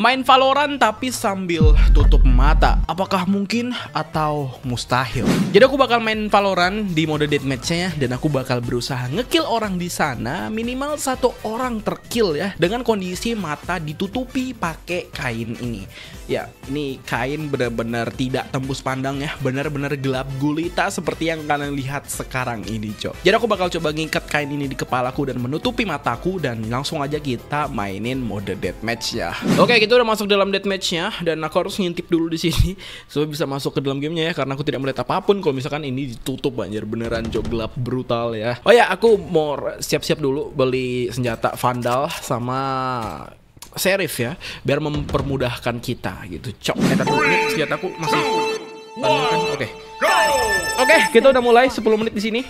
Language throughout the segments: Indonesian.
Main Valorant tapi sambil tutup mata. Apakah mungkin atau mustahil? Jadi aku bakal main Valorant di mode deathmatch-nya dan aku bakal berusaha ngekill orang di sana minimal satu orang terkill ya dengan kondisi mata ditutupi pakai kain ini. Ya, ini kain benar-benar tidak tembus pandang ya, benar-benar gelap gulita seperti yang kalian lihat sekarang ini, cok. Jadi aku bakal coba ngikat kain ini di kepalaku dan menutupi mataku dan langsung aja kita mainin mode deathmatch ya. Oke, kita udah masuk dalam deathmatch-nya dan aku harus ngintip dulu di sini supaya bisa masuk ke dalam gamenya ya karena aku tidak melihat apa pun kalau misalkan ini ditutup banjir beneran jok gelap brutal ya. Oh ya, aku mau siap-siap dulu beli senjata Vandal sama Serif ya biar mempermudahkan kita gitu. Cok, eh tapi ini senjataku masih kan? Oke. Oke, kita udah mulai 10 menit di sini.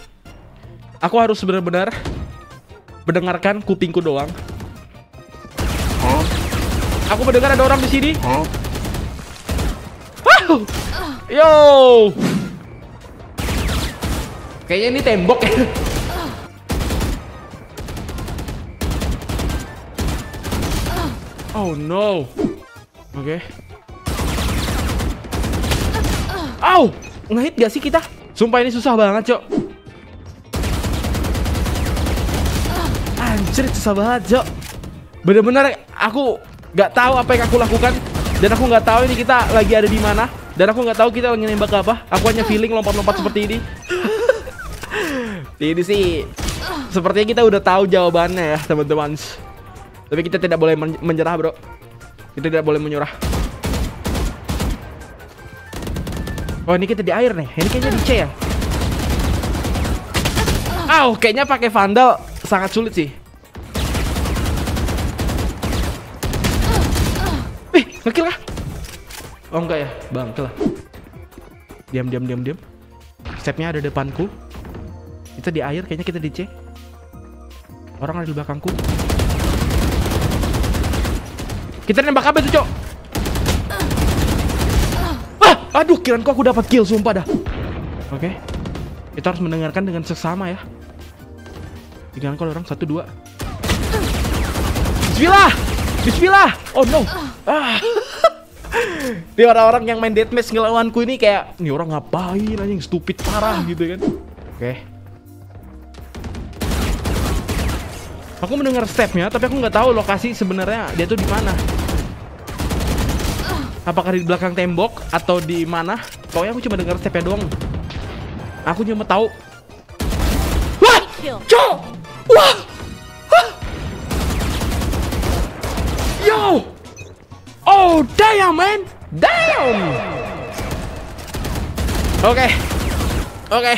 Aku harus benar-benar mendengarkan kupingku doang. Aku mendengar ada orang di sini. Wow. Yo. Kayaknya ini tembok ya. Oh no. Oke. Okay. Au! Ngehit gak sih kita? Sumpah ini susah banget, Cok. Anjir, susah banget, Cok. Bener-bener aku nggak tahu apa yang aku lakukan dan aku nggak tahu ini kita lagi ada di mana dan aku nggak tahu kita lagi nembak apa. Aku hanya feeling lompat-lompat seperti ini. Ini sih sepertinya kita udah tahu jawabannya ya teman-teman. Tapi kita tidak boleh men menyerah bro. Kita tidak boleh menyerah. Oh ini kita di air nih. Ini kayaknya di C ya? Oh, kayaknya pakai vandal. Sangat sulit sih. Ngekill kah? Oh enggak ya, bang, lah. Diam, diam, diam, diam. Stepnya ada depanku. Kita di air, kayaknya kita di C. Orang ada di belakangku. Kita nembak apa tuh, Cok? Ah, aduh, kiraanku aku dapat kill, sumpah dah. Oke. Okay. Kita harus mendengarkan dengan seksama ya. Kiraanku ada orang satu dua. Bismillah! Bismillah! Oh no! Ah. Di orang-orang yang main deathmatch ngelawanku ini kayak Nih orang ngapain anjing stupid parah gitu kan Oke okay. Aku mendengar stepnya tapi aku nggak tahu lokasi sebenarnya dia tuh di mana. Apakah di belakang tembok atau di mana? Pokoknya aku cuma dengar stepnya doang. Aku cuma tahu. Wah! Cok! Wah! Oh, damn, man! Damn! Oke. Oke.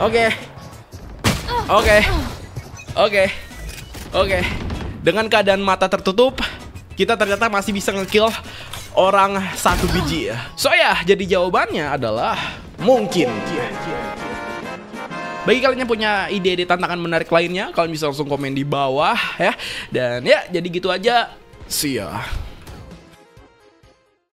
Oke. Oke. Oke. Oke. Dengan keadaan mata tertutup, kita ternyata masih bisa ngekill orang satu biji ya. So ya, jadi jawabannya adalah mungkin. Bagi kalian yang punya ide di tantangan menarik lainnya, kalian bisa langsung komen di bawah ya. Dan ya, jadi gitu aja. See ya.